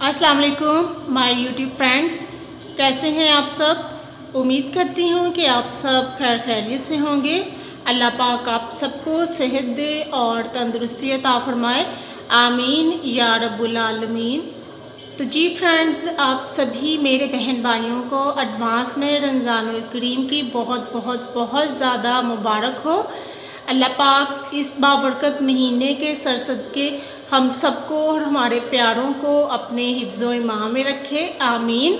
अस्सलाम वालेकुम my YouTube friends. कैसे हैं आप सब? उम्मीद करती हूँ कि आप सब खैर खैरियत से होंगे। अल्लाह पाक आप सबको सेहत दे और तंदरुस्ती अता फरमाए। आमीन, या रब्बुल आलमीन। तो जी फ्रेंड्स, आप सभी मेरे बहन भाइयों को एडवांस में रमज़ान करीम की बहुत बहुत बहुत ज़्यादा मुबारक हो। अल्लाह पाक इस बाबरकत महीने के सरसद के हम सबको और हमारे प्यारों को अपने हिफ्ज़ इमाम में रखे, आमीन।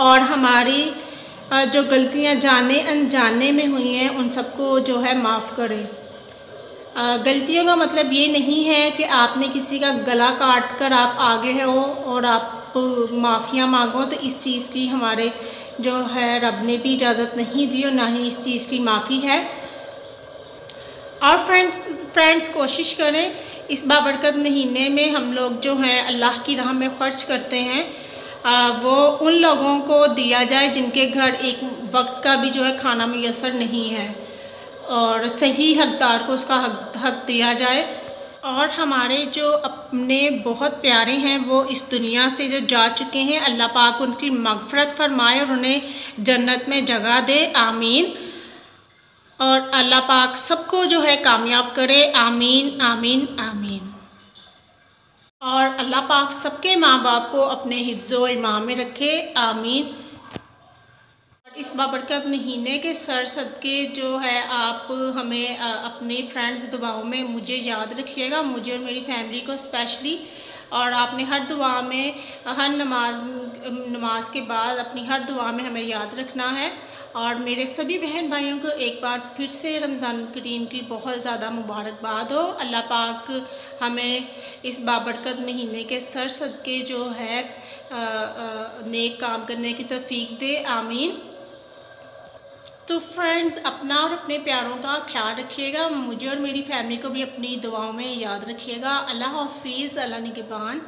और हमारी जो गलतियाँ जाने, अनजाने में हुई हैं, उन सबको जो है माफ़ करें। गलतियों का मतलब ये नहीं है कि आपने किसी का गला काट कर आप आगे हो और आप माफ़ियाँ मांगो तो इस चीज़ की हमारे जो है रब ने भी इजाज़त नहीं दी और ना ही इस चीज़ की माफ़ी है। और फ्रेंड, फ्रेंड्स, कोशिश करें इस बाबरकत महीने में हम लोग जो हैं अल्लाह की राह में ख़र्च करते हैं आ, वो उन लोगों को दिया जाए जिनके घर एक वक्त का भी जो है खाना मैसर नहीं है और सही हकदार को उसका हक हक दिया जाए। और हमारे जो अपने बहुत प्यारे हैं वो इस दुनिया से जो जा चुके हैं अल्लाह पाक उनकी मगफ़रत फरमाए और उन्हें जन्नत में जगह दे आमीन। और अल्लाह पाक सबको जो है कामयाब करे। आमीन आमीन आमीन। और अल्लाह पाक सबके माँ बाप को अपने हिफ्ज़ इमाम में रखे। आमीन। इस बाबरकत महीने के सर सदके जो है आप हमें अपने फ्रेंड्स दुआओं में मुझे याद रखिएगा। मुझे और मेरी फैमिली को स्पेशली। और आपने हर दुआ में, हर नमाज़ नमाज़ के बाद अपनी हर दुआ में हमें याद रखना है। और मेरे सभी बहन भाइयों को एक बार फिर से रमज़ान करीम की बहुत ज़्यादा मुबारकबाद हो। अल्लाह पाक हमें इस बाबरकत महीने के सर सदके जो है नेक काम करने की तफीक दे। आमीन। तो फ्रेंड्स, अपना और अपने प्यारों का ख्याल रखिएगा। मुझे और मेरी फैमिली को भी अपनी दुआओं में याद रखिएगा। अल्लाह हाफिज़, अल्लाह निगबान।